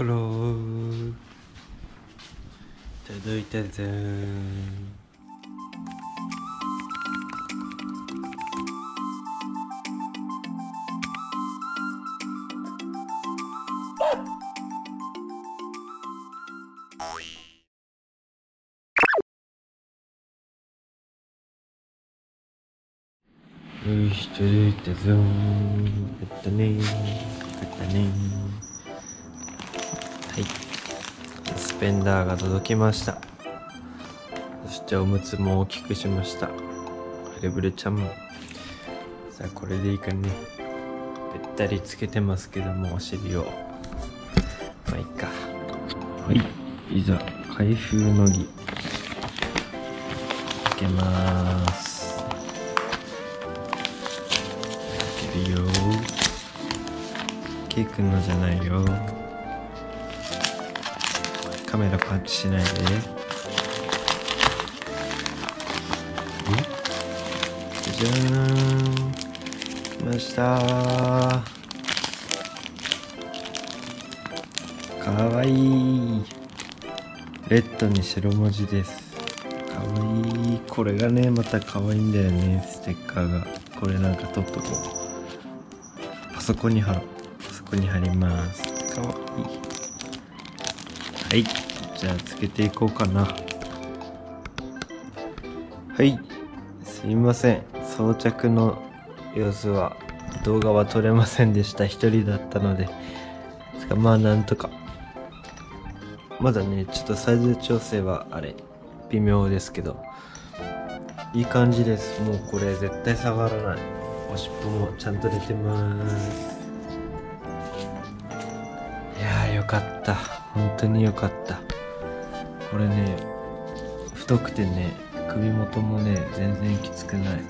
心届いたぞよし届いたぞよかったねよかったねはい。スペンダーが届きました。そしておむつも大きくしました。フレブレちゃんも。さあこれでいいかね。べったりつけてますけどもお尻を。まあいいか。はい。いざ開封の儀。開けます。開けるよケイ君のじゃないよカメラパンチしないで。じゃーん。ました。かわいい。レッドに白文字です。かわいい。これがねまたかわいいんだよね。ステッカーが。これなんか取っとこう。パソコンに貼ろう。パソコンに貼ります。かわいい。はい。じゃあつけていこうかな。はい。すいません。装着の様子は動画は撮れませんでした。一人だったので。まあなんとか。まだねちょっとサイズ調整はあれ。微妙ですけど。いい感じです。もうこれ絶対下がらない。おしっぽもちゃんと出てます。かった。本当によかった。これね太くてね首元もね全然きつくない。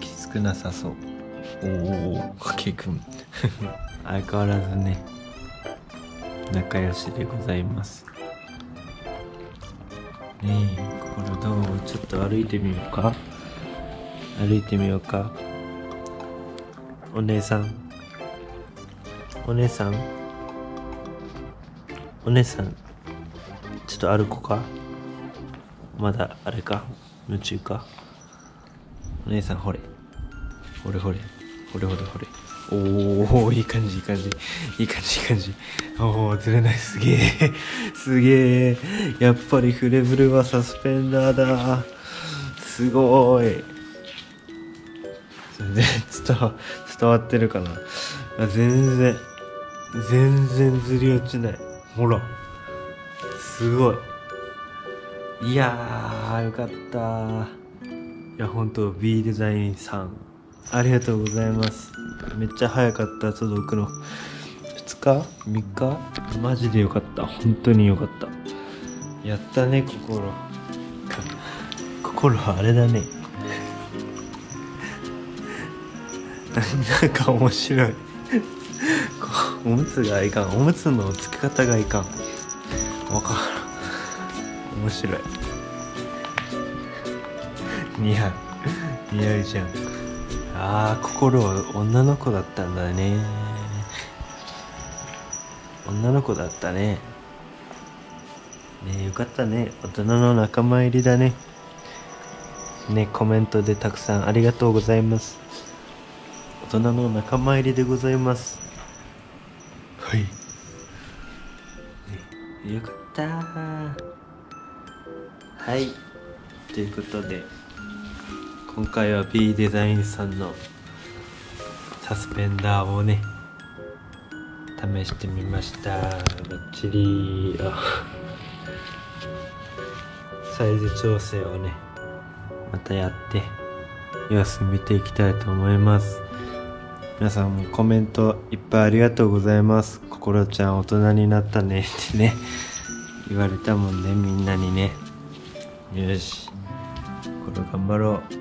きつくなさそう。おーおーケイ君相変わらずね仲良しでございます。ねえこれどう？ちょっと歩いてみようか。歩いてみようか。お姉さん。お姉さん。お姉さんちょっと歩こうか？まだあれか？夢中か？お姉さんほれ。ほれほれ。ほれほれほれ。おおいい感じいい感じ。いい感じいい感じ。おおずれない。すげえ。すげえ。やっぱりフレブルはサスペンダーだ。すごい。全然伝わ伝わってるかな？全然全然ずり落ちない。ほら。すごい。いやーよかった。いや本当 B デザインさん。ありがとうございます。めっちゃ早かった届くの。2日？3日？マジでよかった。本当によかった。やったね心。か心はあれだね。なんか面白いおむつがいかん。おむつのつけ方がいかん。わからん。面白い。似合う。似合うじゃん。ああ心は女の子だったんだね。女の子だったね。ねよかったね。大人の仲間入りだね。ねコメントでたくさんありがとうございます。大人の仲間入りでございます。はい、よかったはい。ということで今回は B デザインさんのサスペンダーをね試してみました。バッチリ。サイズ調整をねまたやって様子見ていきたいと思います。皆さんもコメントいっぱいありがとうございます。心ちゃん大人になったね。ってね。言われたもんね。みんなにね。よし。心頑張ろう。